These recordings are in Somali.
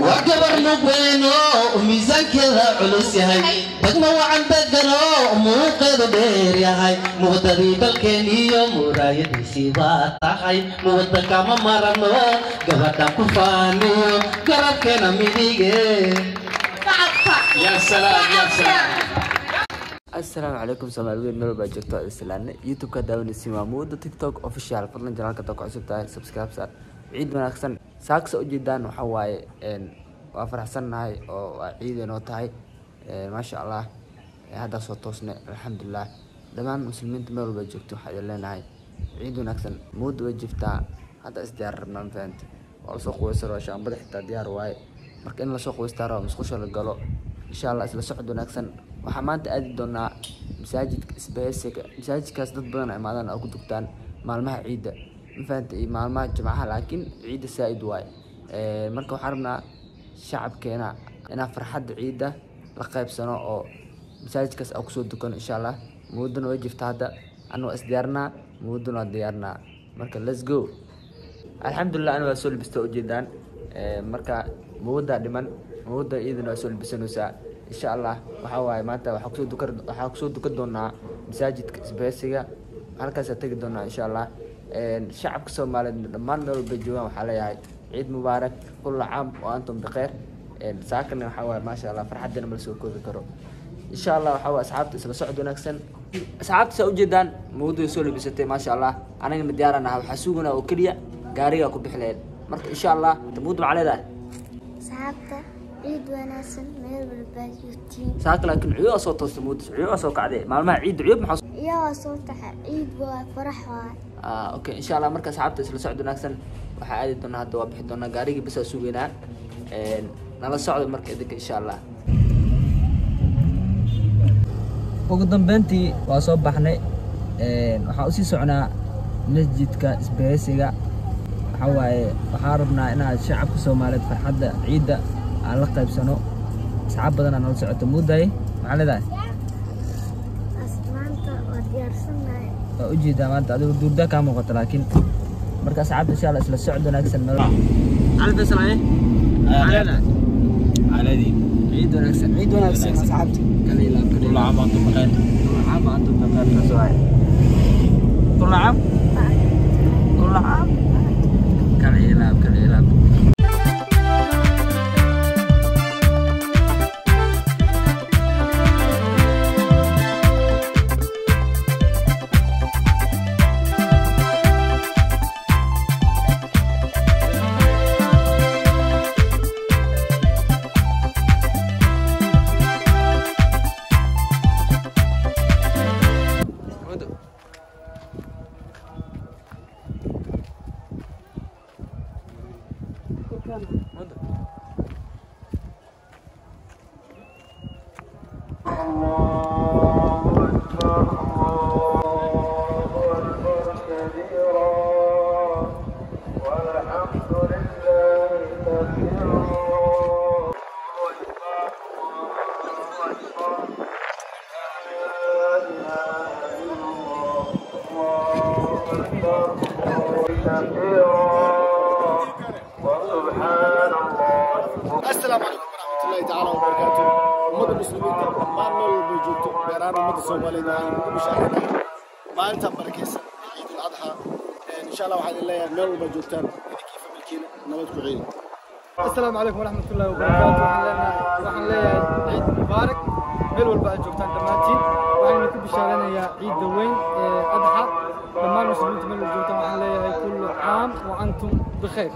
waa gabar mugweeno miisaankeeda culus yahay degmo wacan degano muuqeedu dheer yahay muqdadii dalkeeniyo muraayadiisii baa tahay muwadda kama marano gabadha ku faaniyo garabkeena midige asalaamu calaykum soomaali weyn meel baa joogto aad islaane youtube-ka daawanaysiin waa muuda tiktok official. Fadlan janaalka ku cusub tahay subscribe saar ciid wanaagsan. Saaksa ujeedaan waxaa waaye waa faraxsannahay oo waa ciid inoo tahay. Maasha allah haddaa soo toosne alxamdulilah dhammaan muslimiinta meel walba joogto waxaa idin leenahay. Ciid wanaagsan muuda way jiftaa. Hadda isdiyaar rabnaa ma fahamte waa la soo quweysar waa shaambada xitaa diyaar waaye. Marka in la soo quweystaa raba musqusha la galo. Insha allah isla socod wanaagsan waxaa maanta aadi doonaa masaajidka isbahaysiga masaajidkaas dad badan imaadaan oo ku dugtaan maalmaha ciidda. Ma fahanta iyo maalmaha jimcaha laakiin ciidda saa-id waaye Ee, marka waxaan rabnaa shacabkeena inaan farxadda ciidda la qaybsano oo masaajidkaas aan ku soo dukano insha allah muudana way jirta hadda. Anuu isdiyaarnaa muudana waa diyaarnaa. Marka let's go. Alxamdulilah aniga waa soo labista ujeedaan. Ee, marka mawada dhiman. Mawada iyadana waa soo labisanaysaa insha allah waxaa waaye maanta waxaa ku soo dukan waxaa ku soo dukan doonaa masaajidka isbahaysiga. Halkaasaa tegi doonaa insha allah shacabka soomaaliyeed dhammaan meel walba joogaan waxaa leeyahay ciid mubaarak kulla caam wa antum bikheer saakana waxaa waaye maasha allah farxaddana ma la soo koobi karo. Insha allah waxaa waaye asxaabta isla socod wanaagsan. Asxaabta saa ujeedaan mawada way soo labisatay maasha allah anagana diyaaraan aha waxaa suganaa oo keliya gaarigaa ku bixi lahayd marka insha allah mawada maxaa leedahay ciid wanaagsan meel walbaa joogtiin saaka laakiin ciyo soo toostay mawda ciyo soo kacday. Maalmaha ciidda ciyo maxaa soo taxa ciid waa farax waay ah okay insha allah marka asxaabta isla socod wanaagsan waxaa aadi doonaa hadda waa bixi doonaa gaarigii basaa sugeynaa nala socdo marka idinka insha allah ugu dambeyntii waa soo baxnay Een, waxaan u sii soconaa masjidka isbahaysiga waxaa waaye waxaa rabnaa inaad shacabka soomaaliyeed farxadda ciidda aan la qaybsano asxaab badan aa nala socoto muudaye maxaa leedahay as maanta waa diyaarsanahay waa ujeedaa maanta adigu duurdaa kaa muuqata laakiin marka asxaabta insha allah isla socod wanaagsan meel cali faysal aye maxaa leedahay عادي ciid wanaagsan ciid wanaagsan asxaabta kala ilaab kala كل ilaab عام وانتم بخير كل عام وانتم بخير فسواي كل عام كل عام السلام عليكم ورحمة الله تعالى وبركاته. أمد المسلمين مع النور بوجودكم بيران أمد الصوماليين أمد المشاهدين maalinta allah idin leeyahay meel walba joogtaan idinkiifa milkiina nabad ku السلام عليكم ورحمة الله وبركاته. وحن لنا عيد مبارك. ميل والبا جوتان دماتي وحن نكون بشارنا يا عيد دوين آه، أضحى. لما المسلمين ميل والجوتان وحن لنا كل عام وأنتم بخير.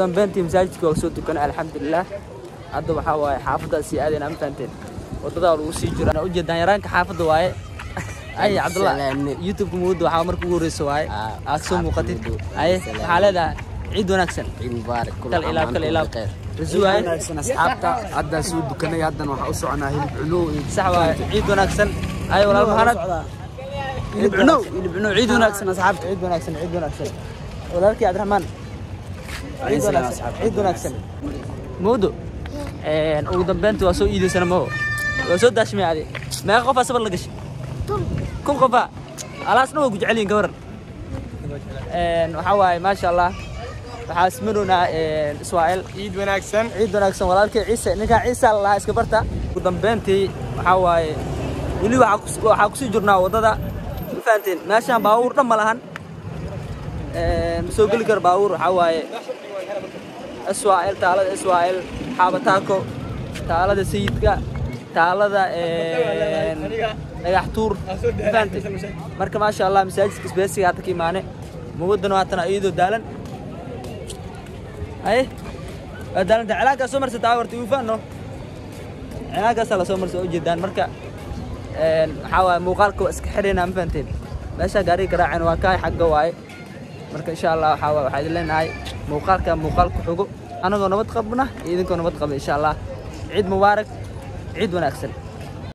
Dambeyntii masaajidka waa soo tukanay alxamdulilah hadda waxaa waaye xaafaddaas sii aadayna ma fahanteen waddadaa lagu sii jiro ana ujeedaan yaraanka xaafadda waaye ay cabdullah youtube muudda waxaa marka ugu horeysa waaye aad soo muuqatid aye waxaa leedahay ciid wanaagsan ciid mubaarak kal ilaab kal ilaab rasu waaye asxaabta haddaan soo dukanay haddan waxaa u soconaa hilib cunow iyo sax waaye ciid wanaagsan aye walaal muhaanad hilib cunow hilib cunow ciid wanaagsan asxaabta ciid wanaagsan ciid wanaagsan walaalkii cabdiraxmaan ciid wanaagsan mawdo ugu dambeyntii waa soo iidaysana maho waa soo daashmay adi. Meeqa qofaa sabar la gashay kun qofaa? Alaasna waa ku jecelyihin gabaran waxaa waaye maasha allah waxaa ismarownaa iswaa'il ciid wanaagsan. Ciid wanaagsan walaalkii ciise. Ninkaa ciisa la lahaa iska barta. Ugu dambeyntii waxaa waaye weli waxaa ku sii jirnaa waddada. Ma fahanteen meeshaan baabuur dhan ma lahan ma soo geli karo baabuur waxaa waaye. Iswaa'il taalada iswaa'il xaabataako taalada sayidka taalada dhagax tuur fahanteen marka maasha allah masaajidka isbeesiga hadda ka imaane. Muwaddana haatana iyadoo daalan? Aye waa daalanta cilaankaa soo marsa taawarta ufaano cilaankaasa la soo marsa ujeedaan marka waxaa waaye muuqaalka waa iska xidhaynaa ma fahanteen meeshaa gaariga garaaceen waa kaay xagga waaye marka insha allah waxaa waxaa idin leenahay muuqaalka muuqaal ku xogo anagoo nabad qabna iyo idinkoo nabad qaba insha allah ciid mubaarak ciid wanaagsan